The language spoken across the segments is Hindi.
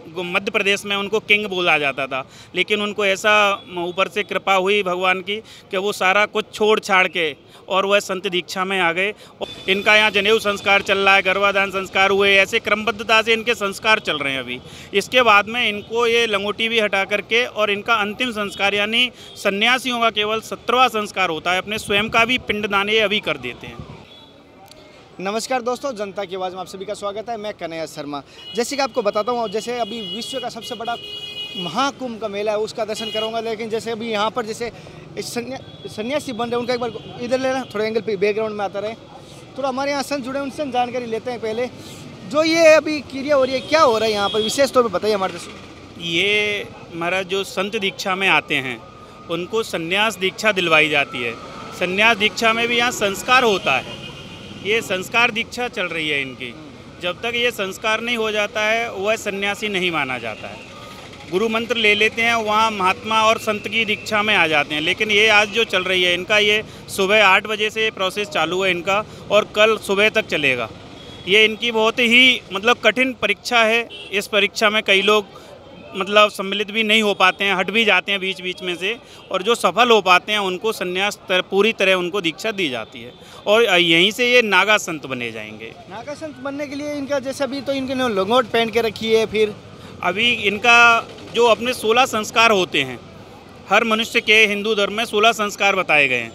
मध्य प्रदेश में उनको किंग बोला जाता था। लेकिन उनको ऐसा ऊपर से कृपा हुई भगवान की कि वो सारा कुछ छोड़ छाड़ के और वह संत दीक्षा में आ गए। इनका यहाँ जनेऊ संस्कार चल रहा है, गर्भाधान संस्कार हुए, ऐसे क्रमबद्धता से इनके संस्कार चल रहे हैं अभी। इसके बाद में इनको ये लंगोटी भी हटा करके और इनका अंतिम संस्कार यानी सन्यासियों का केवल सत्रहवा संस्कार होता है, अपने स्वयं का भी पिंडदान ये अभी कर देते हैं। नमस्कार दोस्तों जनता की आवाज़ में आप सभी का स्वागत है। मैं कन्हैया शर्मा। जैसे कि आपको बताता हूँ जैसे अभी विश्व का सबसे बड़ा महाकुंभ का मेला है उसका दर्शन करूँगा लेकिन जैसे अभी यहाँ पर जैसे सन्या, सन्यासी बन रहे उनका एक बार इधर लेना थोड़े एंगल पे बैकग्राउंड में आता रहे। थोड़ा हमारे यहाँ संत जुड़े उनसे जानकारी लेते हैं पहले। जो ये अभी क्रिया हो रही है क्या हो रहा है यहाँ पर? विशेष तौर पर बताइए हमारे ये हमारा जो संत दीक्षा में आते हैं उनको संन्यास दीक्षा दिलवाई जाती है। संन्यास दीक्षा में भी यहाँ संस्कार होता है। ये संस्कार दीक्षा चल रही है इनकी। जब तक ये संस्कार नहीं हो जाता है, वह सन्यासी नहीं माना जाता है। गुरु मंत्र ले लेते हैं, वहाँ महात्मा और संत की दीक्षा में आ जाते हैं। लेकिन ये आज जो चल रही है, इनका ये सुबह आठ बजे से ये प्रोसेस चालू है इनका, और कल सुबह तक चलेगा। ये इनकी बहुत ही मतलब कठिन परीक्षा है। इस परीक्षा में कई लोग मतलब सम्मिलित भी नहीं हो पाते हैं हट भी जाते हैं बीच बीच में से और जो सफल हो पाते हैं उनको संन्यास तर, पूरी तरह उनको दीक्षा दी जाती है और यहीं से ये नागा संत बने जाएँगे। नागा संत बनने के लिए इनका जैसे भी तो इनके लंगोट पहन के रखी है फिर अभी इनका जो अपने सोलह संस्कार होते हैं हर मनुष्य के हिंदू धर्म में सोलह संस्कार बताए गए हैं।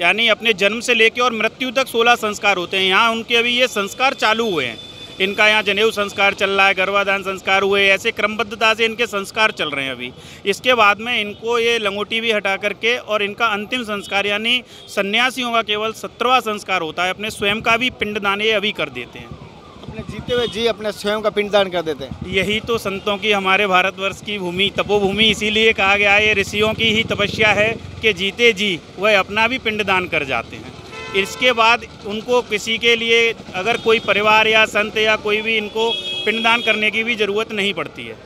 यानी अपने जन्म से लेकर और मृत्यु तक सोलह संस्कार होते हैं। यहाँ उनके अभी ये संस्कार चालू हुए हैं। इनका यहाँ जनेऊ संस्कार चल रहा है गर्भाधान संस्कार हुए ऐसे क्रमबद्धता से इनके संस्कार चल रहे हैं अभी। इसके बाद में इनको ये लंगोटी भी हटा करके और इनका अंतिम संस्कार यानी सन्यासियों का केवल सत्रहवा संस्कार होता है अपने स्वयं का भी पिंडदान ये अभी कर देते हैं। अपने जीते हुए जी अपने स्वयं का पिंडदान कर देते हैं। यही तो संतों की हमारे भारतवर्ष की भूमि तपोभूमि इसीलिए कहा गया है ये ऋषियों की ही तपस्या है कि जीते जी वह अपना भी पिंडदान कर जाते हैं। इसके बाद उनको किसी के लिए अगर कोई परिवार या संत या कोई भी इनको पिंडदान करने की भी ज़रूरत नहीं पड़ती है।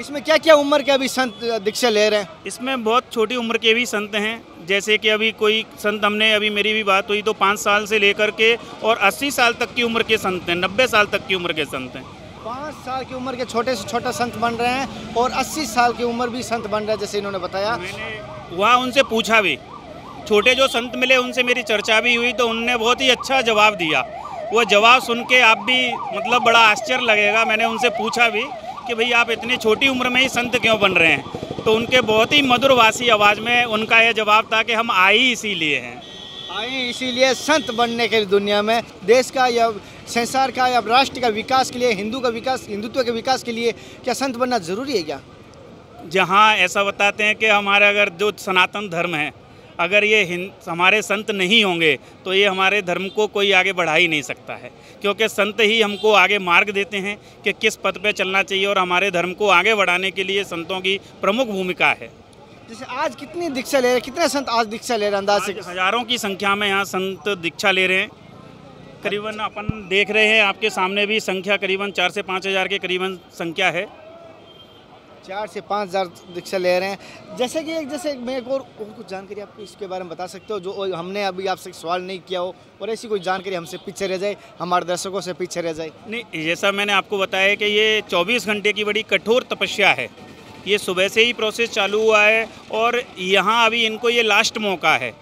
इसमें क्या क्या उम्र के अभी संत दीक्षा ले रहे हैं? इसमें बहुत छोटी उम्र के भी संत हैं। जैसे कि अभी कोई संत हमने अभी मेरी भी बात हुई तो पाँच साल से लेकर के और अस्सी साल तक की उम्र के संत हैं नब्बे साल तक की उम्र के संत हैं। पाँच साल की उम्र के छोटे से छोटा संत बन रहे हैं और अस्सी साल की उम्र भी संत बन रहे हैं जैसे इन्होंने बताया। वहाँ उनसे पूछा भी। छोटे जो संत मिले उनसे मेरी चर्चा भी हुई तो उनने बहुत ही अच्छा जवाब दिया। वो जवाब सुन के आप भी मतलब बड़ा आश्चर्य लगेगा मैंने उनसे पूछा भी कि भाई आप इतनी छोटी उम्र में ही संत क्यों बन रहे हैं? तो उनके बहुत ही मधुरवासी आवाज़ में उनका यह जवाब था कि हम आए ही इसीलिए हैं। आए इसीलिए संत बनने के दुनिया में देश का या संसार का या राष्ट्र का विकास के लिए हिंदू का विकास हिंदुत्व के विकास के लिए क्या संत बनना ज़रूरी है क्या? जहाँ ऐसा बताते हैं कि हमारे अगर जो सनातन धर्म है अगर ये हमारे संत नहीं होंगे तो ये हमारे धर्म को कोई आगे बढ़ा ही नहीं सकता है। क्योंकि संत ही हमको आगे मार्ग देते हैं कि किस पद पे चलना चाहिए और हमारे धर्म को आगे बढ़ाने के लिए संतों की प्रमुख भूमिका है। जैसे आज कितनी दीक्षा ले रहे हैं? कितने संत आज दीक्षा ले रहे हैं अंदाज से? हज़ारों की संख्या में यहाँ संत दीक्षा ले रहे हैं। करीबन अपन देख रहे हैं आपके सामने भी संख्या करीबन चार से पाँच हज़ार के करीबन संख्या है। चार से पाँच हज़ार रिक्शा ले रहे हैं। जैसे कि एक जैसे मैं एक और, कुछ जानकारी आपको इसके बारे में बता सकते हो जो हमने अभी आपसे सवाल नहीं किया हो और ऐसी कोई जानकारी हमसे पीछे रह जाए हमारे दर्शकों से पीछे रह जाए। नहीं जैसा मैंने आपको बताया कि ये 24 घंटे की बड़ी कठोर तपस्या है। ये सुबह से ही प्रोसेस चालू हुआ है और यहाँ अभी इनको ये लास्ट मौका है।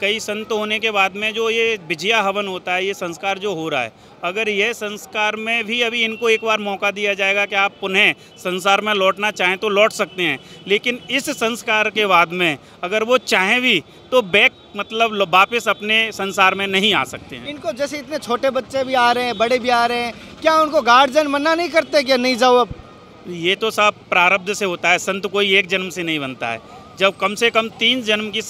कई संत होने के बाद में जो ये विजया हवन होता है ये संस्कार जो हो रहा है अगर यह संस्कार में भी अभी इनको एक बार मौका दिया जाएगा कि आप पुनः संसार में लौटना चाहें तो लौट सकते हैं लेकिन इस संस्कार के बाद में अगर वो चाहें भी तो बैक मतलब वापस अपने संसार में नहीं आ सकते हैं। इनको जैसे इतने छोटे बच्चे भी आ रहे हैं बड़े भी आ रहे हैं क्या उनको गार्जियन मना नहीं करते क्या नहीं जाओ अब? ये तो सब प्रारब्ध से होता है संत कोई एक जन्म से नहीं बनता है। जब कम से कम तीन जन्म की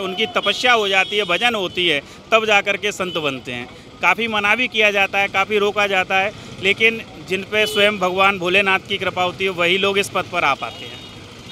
उनकी तपस्या हो जाती है, भजन होती है, तब जा कर के संत बनते हैं। काफ़ी मना भी किया जाता है, काफ़ी रोका जाता है, लेकिन जिन पे स्वयं भगवान भोलेनाथ की कृपा होती है, वही लोग इस पद पर आ पाते हैं।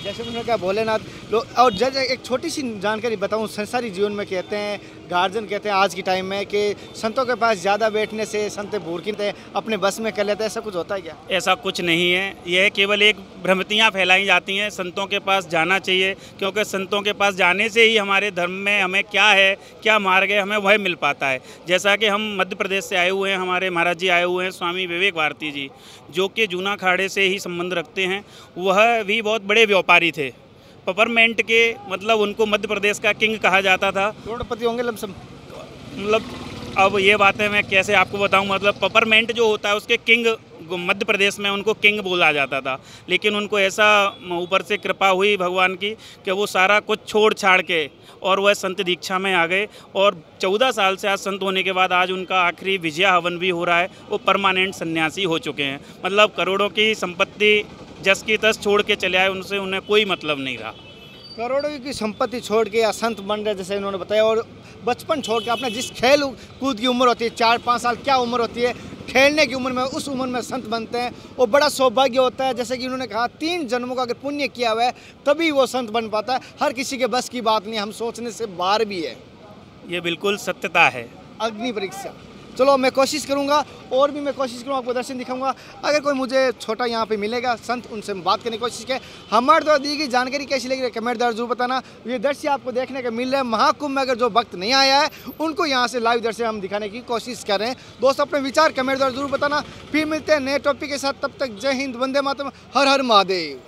जैसे उन्होंने कहा, भोलेनाथ लोग और जैसे एक छोटी सी जानकारी बताऊँ, संसारी जीवन में कहते हैं गार्जियन कहते हैं, आज के टाइम में कि संतों के पास ज़्यादा बैठने से संत भूरखते अपने बस में कर लेते हैं। ऐसा कुछ होता है क्या? ऐसा कुछ नहीं है। यह केवल एक भ्रमतियाँ फैलाई जाती हैं, संतों के पास जाना चाहिए, क्योंकि संतों के पास जाने से ही हमारे धर्म में हमें क्या है, क्या मार्ग है, हमें वह मिल पाता है। जैसा कि हम मध्य प्रदेश से आए हुए हैं, हमारे महाराज जी आए हुए हैं, स्वामी विवेक भारती जी, जो कि जूना खाड़े से ही संबंध रखते हैं, वह भी बहुत बड़े व्यापारी थे। पपरमेंट के मतलब उनको मध्य प्रदेश का किंग कहा जाता था। करोड़पति होंगे लमसम। मतलब अब ये बातें मैं कैसे आपको बताऊँ मतलब पपरमेंट जो होता है उसके किंग मध्य प्रदेश में उनको किंग बोला जाता था। लेकिन उनको ऐसा ऊपर से कृपा हुई भगवान की कि वो सारा कुछ छोड़ छाड़ के और वह संत दीक्षा में आ गए। और चौदह साल से आज संत होने के बाद आज उनका आखिरी विजया हवन भी हो रहा है वो परमानेंट सन्यासी हो चुके हैं। मतलब करोड़ों की संपत्ति जस की तस छोड़ के चले आए उनसे उन्हें कोई मतलब नहीं रहा। करोड़ों की संपत्ति छोड़ के या संत बन रहे जैसे इन्होंने बताया और बचपन छोड़ के अपने जिस खेल कूद की उम्र होती है चार पाँच साल क्या उम्र होती है खेलने की उम्र में उस उम्र में संत बनते हैं वो बड़ा सौभाग्य होता है जैसे कि उन्होंने कहा तीन जन्मों का अगर पुण्य किया हुआ है तभी वो संत बन पाता है। हर किसी के बस की बात नहीं हम सोचने से बाहर भी है। ये बिल्कुल सत्यता है। अग्नि परीक्षा चलो मैं कोशिश करूँगा, और भी मैं कोशिश करूँगा, आपको दर्शन दिखाऊँगा। अगर कोई मुझे छोटा यहाँ पे मिलेगा, संत, उनसे बात करने की कोशिश करें। हमारे द्वारा दी गई जानकारी कैसी लगी, कमेंट द्वारा ज़रूर बताना। ये दृश्य आपको देखने का मिल रहा है। महाकुंभ में अगर जो वक्त नहीं आया है, उनको यहाँ से लाइव दृश्य हम दिखाने की कोशिश कर रहे हैं। दोस्तों, अपने विचार कमेंट द्वारा ज़रूर बताना। फिर मिलते हैं नए टॉपिक के साथ। तब तक जय हिंद, वंदे मातरम। हर हर महादेव।